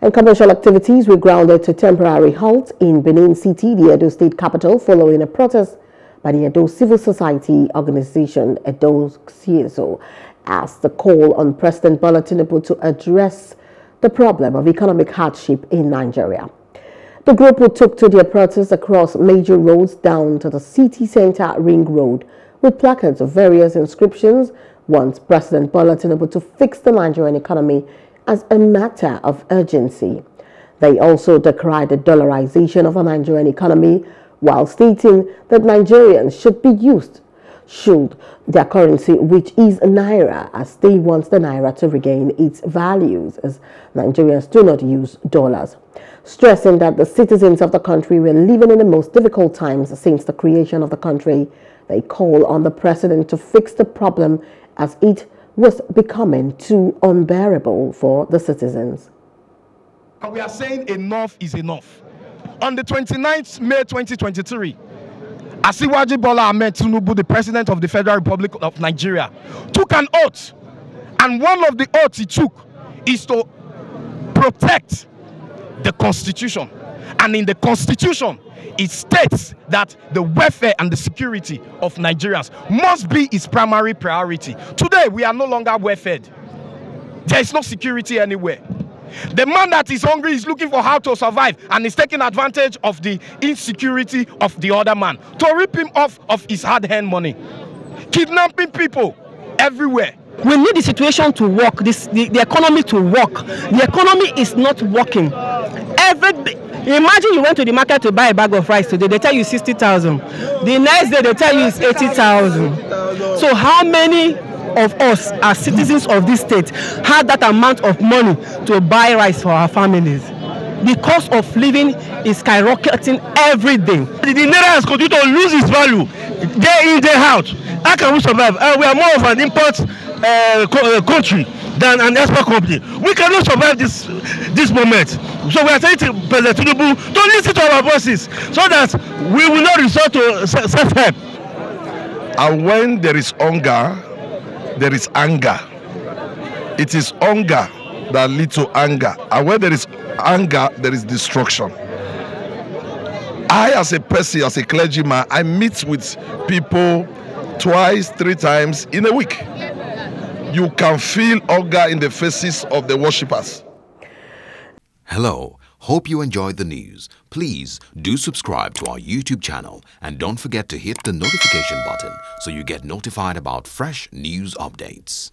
And commercial activities were grounded to temporary halt in Benin City, the Edo state capital, following a protest by the Edo civil society organization Edo CSO as the call on President Bola Tinubu to address the problem of economic hardship in Nigeria. The group took to their protests across major roads down to the city center ring road with placards of various inscriptions wants President Bola Tinubu to fix the Nigerian economy as a matter of urgency. They also decried the dollarization of a Nigerian economy while stating that Nigerians should be used should their currency, which is naira, as they want the naira to regain its values, as Nigerians do not use dollars. Stressing that the citizens of the country were living in the most difficult times since the creation of the country, they call on the president to fix the problem as it was becoming too unbearable for the citizens. We are saying enough is enough. On the 29th May 2023, Asiwaji Bola Ahmed Tinubu, the President of the Federal Republic of Nigeria, took an oath. And one of the oaths he took is to protect the Constitution. And in the Constitution, it states that the welfare and the security of Nigerians must be its primary priority. Today, we are no longer welfare. There is no security anywhere. The man that is hungry is looking for how to survive and is taking advantage of the insecurity of the other man to rip him off of his hard earned money. Kidnapping people everywhere. We need the situation to work, this, the, the economy to work. The economy is not working. Every imagine you went to the market to buy a bag of rice today, they tell you 60,000. The next day they tell you it's 80,000. So how many of us as citizens of this state have that amount of money to buy rice for our families. The cost of living is skyrocketing every day. The, the naira has continued to lose its value day in day out. How can we survive? Uh, we are more of an import uh, co uh, country than an export company. We cannot survive this this moment. So we are saying to President Tinubu to listen to our voices so that we will not resort to self-help. And when there is hunger, there is anger. It is hunger that leads to anger. And where there is anger, there is destruction. I, as a person, as a clergyman, I meet with people twice, three times in a week. You can feel hunger in the faces of the worshippers. Hello. Hope you enjoyed the news. Please do subscribe to our YouTube channel and don't forget to hit the notification button so you get notified about fresh news updates.